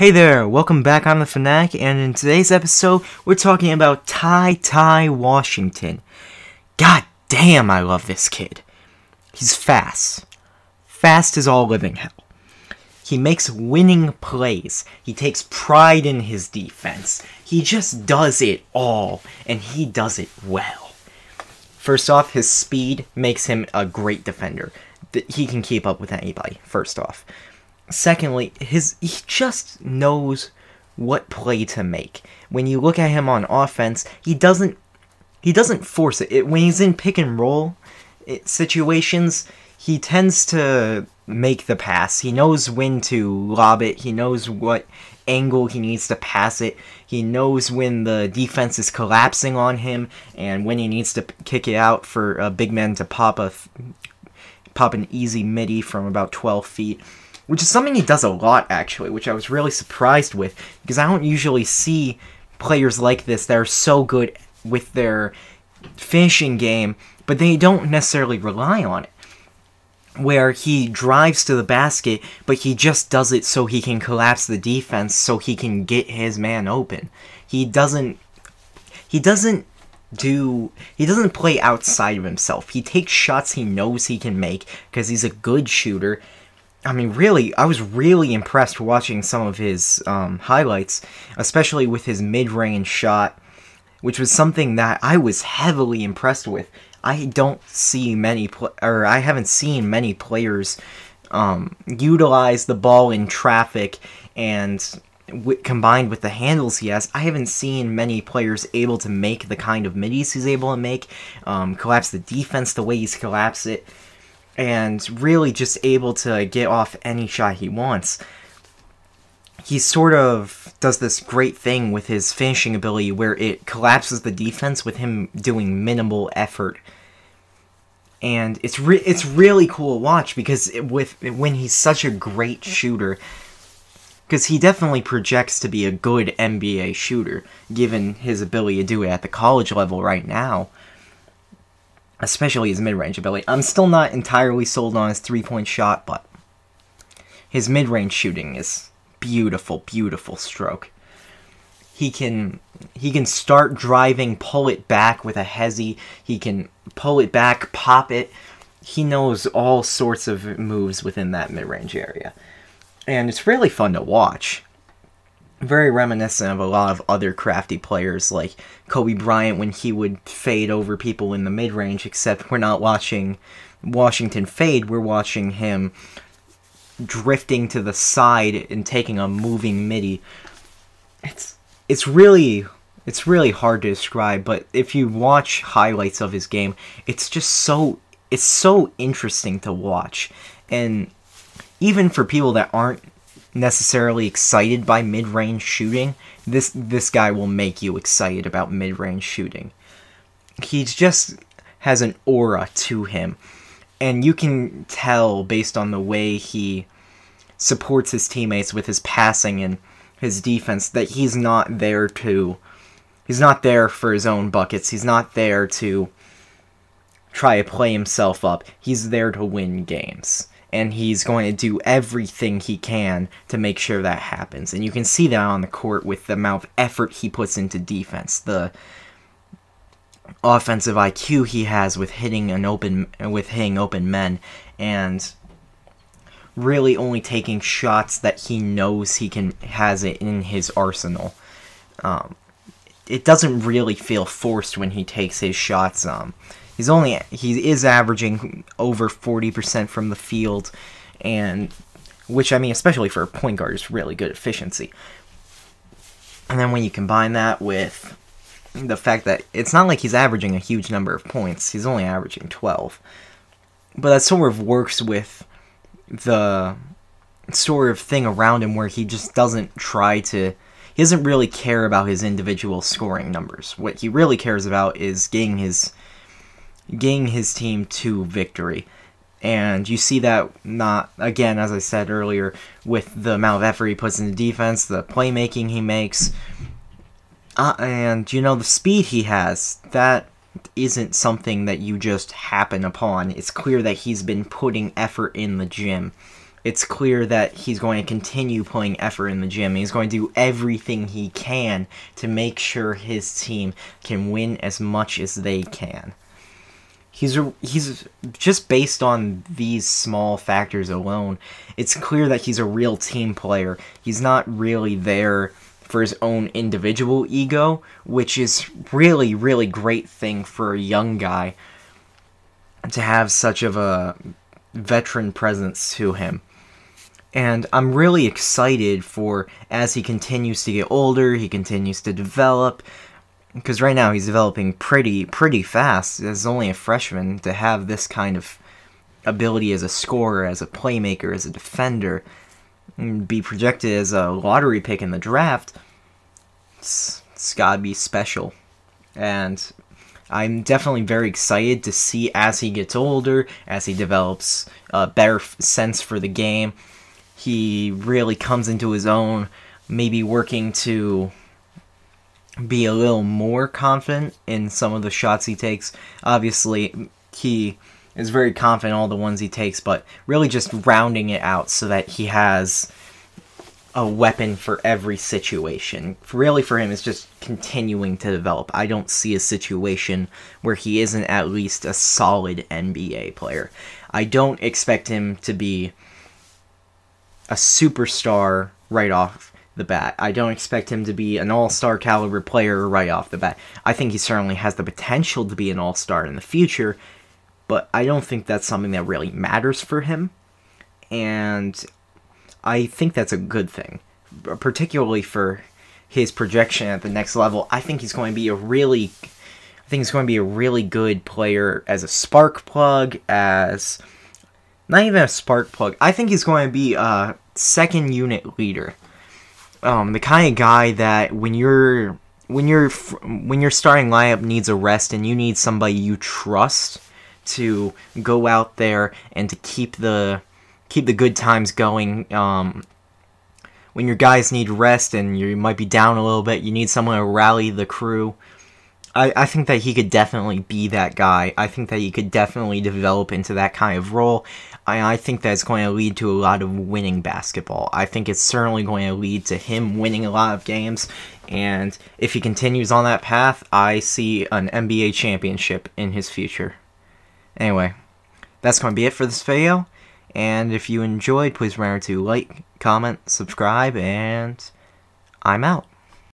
Hey there, welcome back on the Fanatic, and in today's episode, we're talking about TyTy Washington. God damn, I love this kid. He's fast. Fast as all living hell. He makes winning plays. He takes pride in his defense. He just does it all, and he does it well. First off, his speed makes him a great defender. He can keep up with anybody, first off secondly, his he just knows what play to make. When you look at him on offense, he doesn't he doesn't force it. it when he's in pick and roll it, situations, he tends to make the pass. He knows when to lob it. He knows what angle he needs to pass it. He knows when the defense is collapsing on him and when he needs to kick it out for a big man to pop a pop an easy midi from about 12 feet which is something he does a lot actually, which I was really surprised with because I don't usually see players like this that are so good with their finishing game, but they don't necessarily rely on it. Where he drives to the basket, but he just does it so he can collapse the defense so he can get his man open. He doesn't he doesn't do he doesn't play outside of himself. He takes shots he knows he can make because he's a good shooter I mean, really, I was really impressed watching some of his um, highlights, especially with his mid-range shot, which was something that I was heavily impressed with. I don't see many, pl- or I haven't seen many players um, utilize the ball in traffic and w- combined with the handles he has, I haven't seen many players able to make the kind of middies he's able to make, um, collapse the defense the way he's collapsed it and really just able to get off any shot he wants. He sort of does this great thing with his finishing ability where it collapses the defense with him doing minimal effort. And it's re- it's really cool to watch because it, with when he's such a great shooter, because he definitely projects to be a good NBA shooter, given his ability to do it at the college level right now especially his mid-range ability. I'm still not entirely sold on his three-point shot, but his mid-range shooting is beautiful, beautiful stroke. He can he can start driving, pull it back with a hezzy. He can pull it back, pop it. He knows all sorts of moves within that mid-range area. And it's really fun to watch very reminiscent of a lot of other crafty players like Kobe Bryant when he would fade over people in the mid range, except we're not watching Washington fade, we're watching him drifting to the side and taking a moving midi. It's it's really it's really hard to describe, but if you watch highlights of his game, it's just so it's so interesting to watch. And even for people that aren't necessarily excited by mid-range shooting, this this guy will make you excited about mid-range shooting. He just has an aura to him, and you can tell based on the way he supports his teammates with his passing and his defense that he's not there to he's not there for his own buckets. He's not there to try to play himself up. He's there to win games and he's going to do everything he can to make sure that happens. And you can see that on the court with the amount of effort he puts into defense, the offensive IQ he has with hitting an open with hitting open men and really only taking shots that he knows he can has it in his arsenal. Um, it doesn't really feel forced when he takes his shots. Um, He's only he is averaging over 40% from the field and which I mean especially for a point guard is really good efficiency. And then when you combine that with the fact that it's not like he's averaging a huge number of points, he's only averaging 12. But that sort of works with the sort of thing around him where he just doesn't try to he doesn't really care about his individual scoring numbers. What he really cares about is getting his getting his team to victory. And you see that not again, as I said earlier, with the amount of effort he puts into defense, the playmaking he makes, uh, and you know the speed he has. That isn't something that you just happen upon. It's clear that he's been putting effort in the gym, it's clear that he's going to continue putting effort in the gym. He's going to do everything he can to make sure his team can win as much as they can. He's he's just based on these small factors alone. It's clear that he's a real team player. He's not really there for his own individual ego, which is really really great thing for a young guy to have such of a veteran presence to him. And I'm really excited for as he continues to get older, he continues to develop. Because right now he's developing pretty pretty fast as only a freshman to have this kind of ability as a scorer, as a playmaker, as a defender, be projected as a lottery pick in the draft. It's, it's gotta be special. And I'm definitely very excited to see as he gets older, as he develops a better sense for the game, he really comes into his own, maybe working to be a little more confident in some of the shots he takes. Obviously, he is very confident all the ones he takes, but really just rounding it out so that he has a weapon for every situation. Really, for him, it's just continuing to develop. I don't see a situation where he isn't at least a solid NBA player. I don't expect him to be a superstar right off the bat. I don't expect him to be an all-star caliber player right off the bat. I think he certainly has the potential to be an all-star in the future, but I don't think that's something that really matters for him. And I think that's a good thing, particularly for his projection at the next level. I think he's going to be a really I think he's going to be a really good player as a spark plug, as not even a spark plug. I think he's going to be a second unit leader. Um, the kind of guy that when you're when you're when your starting lineup needs a rest and you need somebody you trust to go out there and to keep the keep the good times going. Um, when your guys need rest and you might be down a little bit, you need someone to rally the crew. I, I think that he could definitely be that guy. I think that he could definitely develop into that kind of role. I, I think that's going to lead to a lot of winning basketball. I think it's certainly going to lead to him winning a lot of games. And if he continues on that path, I see an NBA championship in his future. Anyway, that's going to be it for this video. And if you enjoyed, please remember to like, comment, subscribe, and I'm out.